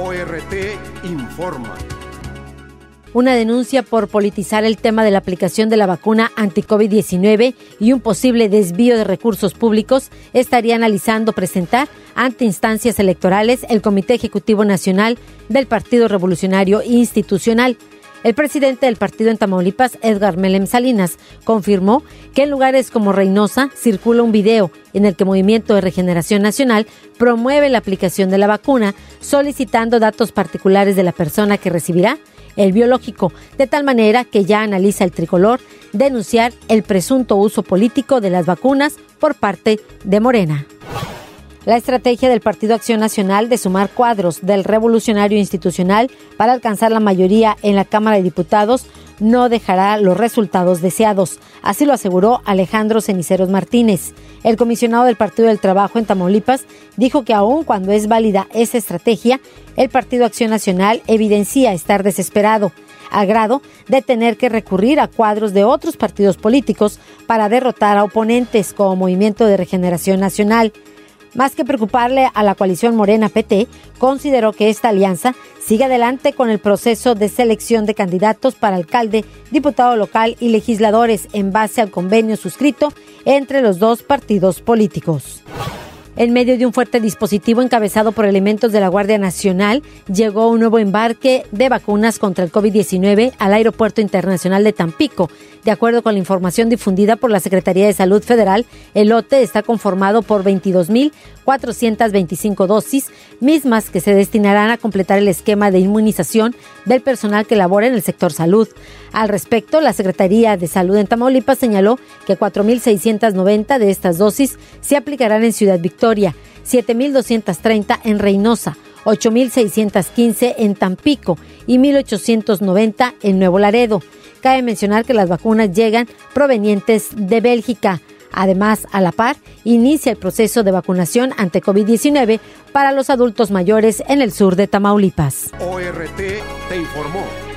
ORT informa. Una denuncia por politizar el tema de la aplicación de la vacuna anti-COVID-19 y un posible desvío de recursos públicos estaría analizando presentar ante instancias electorales el Comité Ejecutivo Nacional del Partido Revolucionario Institucional. El presidente del partido en Tamaulipas, Edgar Melem Salinas, confirmó que en lugares como Reynosa circula un video en el que Movimiento de Regeneración Nacional promueve la aplicación de la vacuna, solicitando datos particulares de la persona que recibirá el biológico, de tal manera que ya analiza el tricolor denunciar el presunto uso político de las vacunas por parte de Morena. La estrategia del Partido Acción Nacional de sumar cuadros del revolucionario institucional para alcanzar la mayoría en la Cámara de Diputados no dejará los resultados deseados. Así lo aseguró Alejandro Ceniceros Martínez. El comisionado del Partido del Trabajo en Tamaulipas dijo que aun cuando es válida esa estrategia, el Partido Acción Nacional evidencia estar desesperado al grado de tener que recurrir a cuadros de otros partidos políticos para derrotar a oponentes como Movimiento de Regeneración Nacional. Más que preocuparle a la coalición Morena PT, consideró que esta alianza sigue adelante con el proceso de selección de candidatos para alcalde, diputado local y legisladores en base al convenio suscrito entre los dos partidos políticos. En medio de un fuerte dispositivo encabezado por elementos de la Guardia Nacional, llegó un nuevo embarque de vacunas contra el COVID-19 al Aeropuerto Internacional de Tampico. De acuerdo con la información difundida por la Secretaría de Salud Federal, el lote está conformado por 22.425 dosis, mismas que se destinarán a completar el esquema de inmunización del personal que labora en el sector salud. Al respecto, la Secretaría de Salud en Tamaulipas señaló que 4.690 de estas dosis se aplicarán en Ciudad Victoria, 7.230 en Reynosa, 8.615 en Tampico y 1.890 en Nuevo Laredo. Cabe mencionar que las vacunas llegan provenientes de Bélgica. Además, a la par, inicia el proceso de vacunación ante COVID-19 para los adultos mayores en el sur de Tamaulipas. ORT te informó.